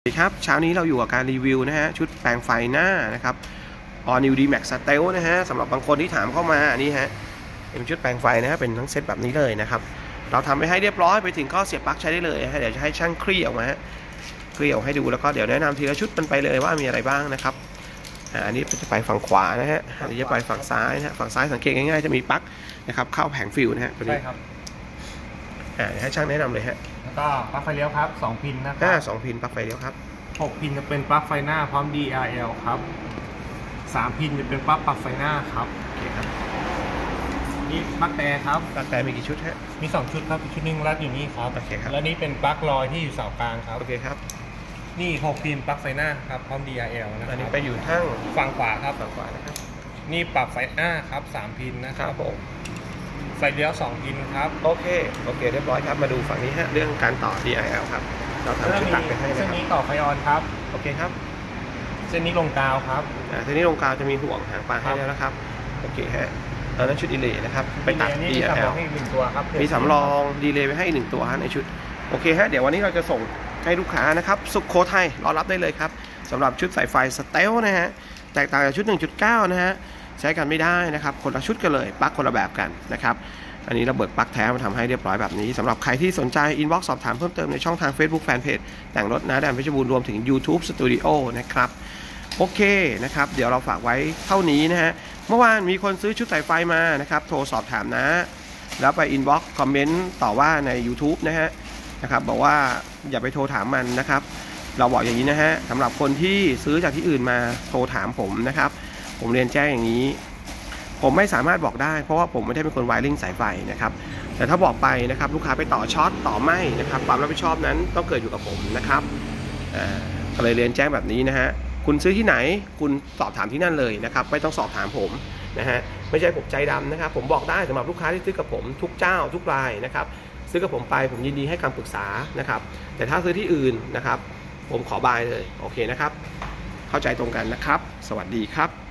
สวัสดีครับเช้านี้เราอยู่กับการรีวิวนะฮะชุดแปลงไฟหน้านะครับ All New D Max s t e l นะฮะสำหรับบางคนที่ถามเข้ามาอันนี้ฮะเป็นชุดแปลงไฟนะฮะเป็นทั้งเซตแบบนี้เลยนะครับเราทำไปให้เรียบร้อยไปถึงก็เสียบปลั๊กใช้ได้เลยฮะเดี๋ยวจะให้ช่างคลี่ออกมาฮะคลี่ออกให้ดูแล้วก็เดี๋ยวแนะนำทีละชุดมันไปเลยว่ามีอะไรบ้างนะครับอ่าอันนี้จะไปฝั่งขวานะฮะอันนี้จะไปฝั่งซ้ายนะฮะฝั่งซ้ายสังเกตง่ายๆจะมีปลั๊กนะครับเข้าแผงฟิวนะฮะตัวใช่นี้ครับอ่าเดี๋ยวให้ช่างแนะนำเลยฮะ แล้วก็ปลั๊กไฟเลี้ยวครับ2พินนะคห้ารับสองพินปลั๊กไฟเลี้ยวครับ6พินจะเป็นปลั๊กไฟหน้าพร้อม DRL ครับ3พินจะเป็นปลั๊กปรับไฟหน้าครับโอเคครับนี่ปลั๊กแต่ครับ ปลั๊กแต่มีกี่ชุดฮะ มี2ชุดครับอีกชุดหนึงรัดอยู่นี่ครับโอเคครับ แล้วนี่เป็นปลั๊กลอยที่อยู่เสากลางครับ โอเคครับ นี่6พินปลั๊กไฟหน้าครับพร้อม DRL นะคอันนี้รับไปอยู่ทั้งฝั่งขวาครับ ฝั่งขวานะครับ นี่ปรับไฟหน้าครับ3พินนะคครัรับบผม ไฟเลี้ยว2พินครับ โอเค โอเค เรียบร้อยครับ มาดูฝั่งนี้ฮะ เรื่องการต่อ DIL ครับ เราเส้นทำชุดนี้ตัดไปให้นะเส้นครับนี้ต่อไฟออนครับ โอเคครับ เส้นนี้ลงกาวครับอ่าทีนี้ตรงกลางจะมีห่วงหางปลาให้แล้วนะครับ โอเคฮะอันนั้นชุดดีเลย์นะครับ ไปตัดนี่มีสำร DIL องให้อีกหนึ่งตัวครับมีสำรองดีเลย์ไว้ให้อีกหนึ่งตัวฮะในชุด โอเคฮะ เดี๋ยววันนี้เราจะส่งให้ลูกค้านะครับ สุขโคไทยรอรับได้เลยครับสำหรับชุดสายไฟสเตลนะฮะ แตกต่างจากชุด 1.9 นะฮะ ใช้กันไม่ได้นะครับ คนละชุดกันเลยปลั๊กคนละแบบกันนะครับอันนี้เราเบิกปลั๊กแท้มาทำให้เรียบร้อยแบบนี้สำหรับใครที่สนใจ inbox สอบถามเพิ่มเติมในช่องทาง Facebook Fanpage แต่งรถนะแดนเพชรบูรณ์รวมถึง YouTube Studio นะครับโอเคนะครับ เดี๋ยวเราฝากไว้เท่านี้นะฮะเมื่อวานมีคนซื้อชุดสายไฟมานะครับ โทรสอบถามนะ แล้วไป inbox comment ต่อว่าใน YouTube นะฮะนะครับบอกว่าอย่าไปโทรถามมันนะครับ เราบอกอย่างนี้นะฮะสำหรับคนที่ซื้อจากที่อื่นมาโทรถามผมนะครับ ผมเรียนแจ้งอย่างนี้ ผมไม่สามารถบอกได้ เพราะว่าผมไม่ได้เป็นคนวายริ่งสายไฟนะครับแต่ถ้าบอกไปนะครับลูกค้าไปต่อช็อตต่อไหมนะครับความรับผิดชอบนั้นต้องเกิดอยู่กับผมนะครับอ่าก็เลยเรียนแจ้งแบบนี้นะฮะคุณซื้อที่ไหนคุณสอบถามที่นั่นเลยนะครับไม่ต้องสอบถามผมนะฮะไม่ใช่ผมใจดำนะครับผมบอกได้สำหรับลูกค้าที่ซื้อกับผมทุกเจ้าทุกรายนะครับซื้อกับผมไปผมยินดีให้คำปรึกษานะครับแต่ถ้าซื้อที่อื่นนะครับ ผมขอบายเลยโอเคนะครับ เข้าใจตรงกันนะครับ สวัสดีครับ